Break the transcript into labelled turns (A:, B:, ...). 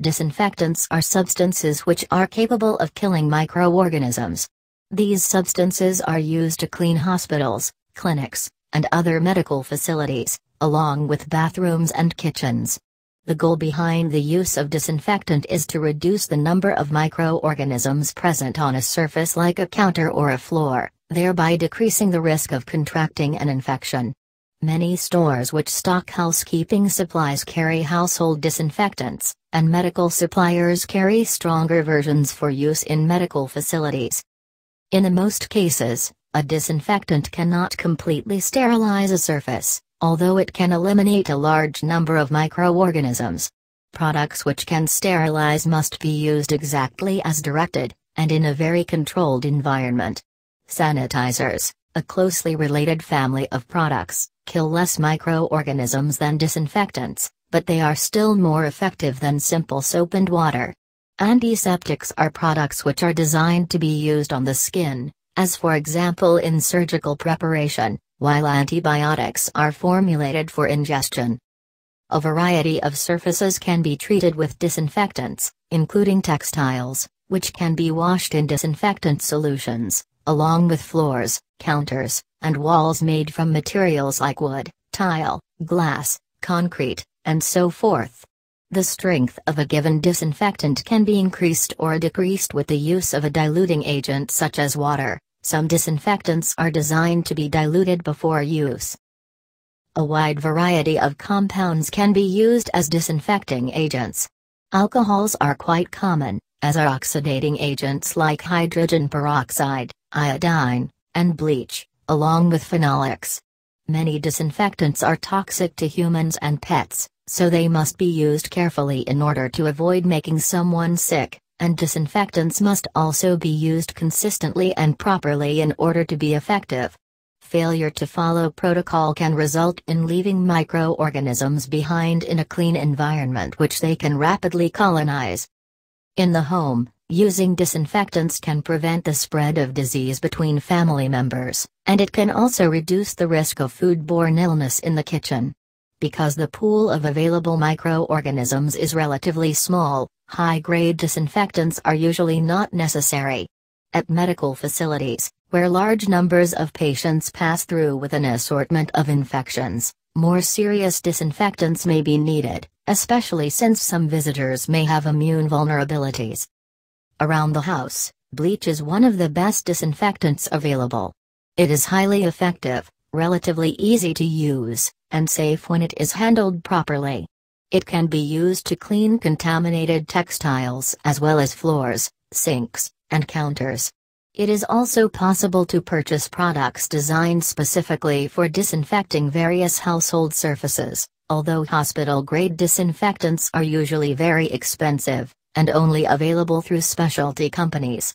A: Disinfectants are substances which are capable of killing microorganisms. These substances are used to clean hospitals, clinics, and other medical facilities, along with bathrooms and kitchens. The goal behind the use of disinfectant is to reduce the number of microorganisms present on a surface like a counter or a floor, thereby decreasing the risk of contracting an infection. Many stores which stock housekeeping supplies carry household disinfectants, and medical suppliers carry stronger versions for use in medical facilities. In the most cases, a disinfectant cannot completely sterilize a surface, although it can eliminate a large number of microorganisms. Products which can sterilize must be used exactly as directed, and in a very controlled environment. Sanitizers, a closely related family of products, kill less microorganisms than disinfectants, but they are still more effective than simple soap and water. Antiseptics are products which are designed to be used on the skin, as for example in surgical preparation, while antibiotics are formulated for ingestion. A variety of surfaces can be treated with disinfectants, including textiles, which can be washed in disinfectant solutions, along with floors, counters, and walls made from materials like wood, tile, glass, concrete, and so forth. The strength of a given disinfectant can be increased or decreased with the use of a diluting agent such as water. Some disinfectants are designed to be diluted before use. A wide variety of compounds can be used as disinfecting agents. Alcohols are quite common, as are oxidating agents like hydrogen peroxide, iodine, and bleach, along with phenolics. Many disinfectants are toxic to humans and pets, so they must be used carefully in order to avoid making someone sick, and disinfectants must also be used consistently and properly in order to be effective. Failure to follow protocol can result in leaving microorganisms behind in a clean environment which they can rapidly colonize. In the home, using disinfectants can prevent the spread of disease between family members, and it can also reduce the risk of foodborne illness in the kitchen. Because the pool of available microorganisms is relatively small, high-grade disinfectants are usually not necessary. At medical facilities, where large numbers of patients pass through with an assortment of infections, more serious disinfectants may be needed, especially since some visitors may have immune vulnerabilities. Around the house, bleach is one of the best disinfectants available. It is highly effective, relatively easy to use, and safe when it is handled properly. It can be used to clean contaminated textiles as well as floors, sinks, and counters. It is also possible to purchase products designed specifically for disinfecting various household surfaces, although hospital grade disinfectants are usually very expensive, and only available through specialty companies.